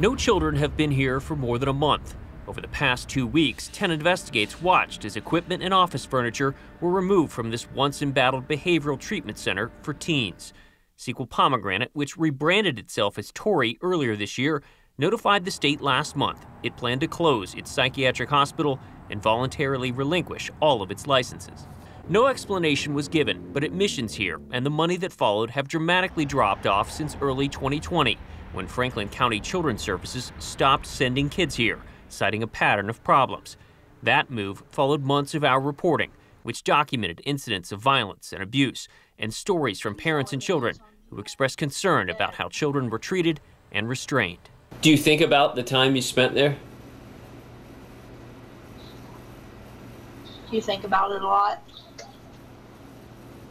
No children have been here for more than a month. Over the past two weeks, 10 investigates watched as equipment and office furniture were removed from this once embattled behavioral treatment center for teens. Sequel Pomegranate, which rebranded itself as Torrey earlier this year, notified the state last month it planned to close its psychiatric hospital and voluntarily relinquish all of its licenses. No explanation was given, but admissions here and the money that followed have dramatically dropped off since early 2020, when Franklin County Children's Services stopped sending kids here citing a pattern of problems. That move followed months of our reporting, which documented incidents of violence and abuse and stories from parents and children who expressed concern about how children were treated and restrained. Do you think about the time you spent there? You think about it a lot?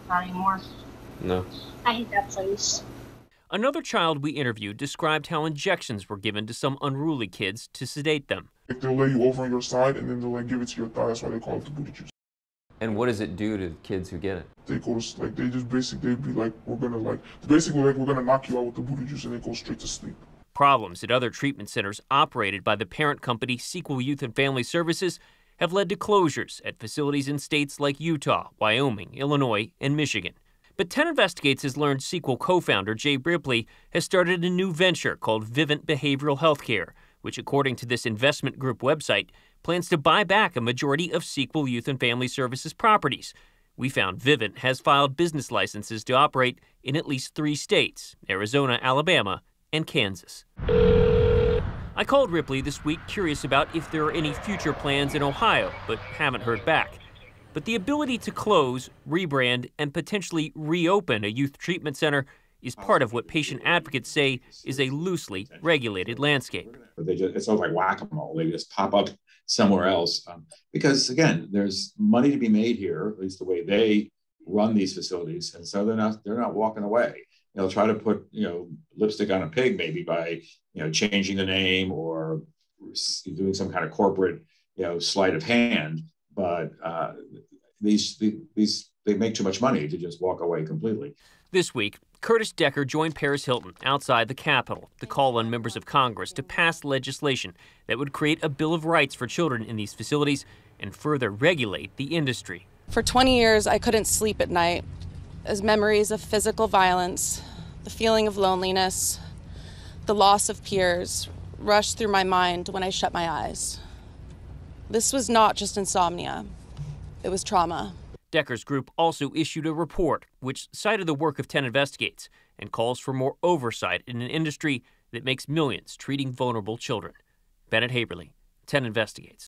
Not anymore. No. I hate that place. Another child we interviewed described how injections were given to some unruly kids to sedate them. Like they'll lay you over on your side and then they'll like give it to your thigh. That's why they call it the booty juice. And what does it do to the kids who get it? They go to like they just basically they'd be like we're gonna like basically like we're gonna knock you out with the booty juice and then go straight to sleep. Problems at other treatment centers operated by the parent company Sequel Youth and Family Services have led to closures at facilities in states like Utah, Wyoming, Illinois, and Michigan. But 10 Investigates has learned Sequel co founder Jay Ripley has started a new venture called Vivant Behavioral Healthcare, which, according to this investment group website, plans to buy back a majority of Sequel Youth and Family Services properties. We found Vivant has filed business licenses to operate in at least three states Arizona, Alabama, and Kansas. I called Ripley this week curious about if there are any future plans in Ohio, but haven't heard back. But the ability to close, rebrand, and potentially reopen a youth treatment center is part of what patient advocates say is a loosely regulated landscape. Just, it's almost like whack-a-mole. They just pop up somewhere else um, because, again, there's money to be made here. At least the way they run these facilities, and so they're not they're not walking away. They'll try to put you know lipstick on a pig maybe by you know changing the name or doing some kind of corporate you know sleight of hand but uh, these these they make too much money to just walk away completely. This week, Curtis Decker joined Paris Hilton outside the Capitol to call on members of Congress to pass legislation that would create a Bill of Rights for children in these facilities and further regulate the industry. For 20 years, I couldn't sleep at night as memories of physical violence, the feeling of loneliness, the loss of peers rushed through my mind when I shut my eyes. This was not just insomnia, it was trauma. Decker's group also issued a report which cited the work of 10 Investigates and calls for more oversight in an industry that makes millions treating vulnerable children. Bennett Haeberle, 10 Investigates.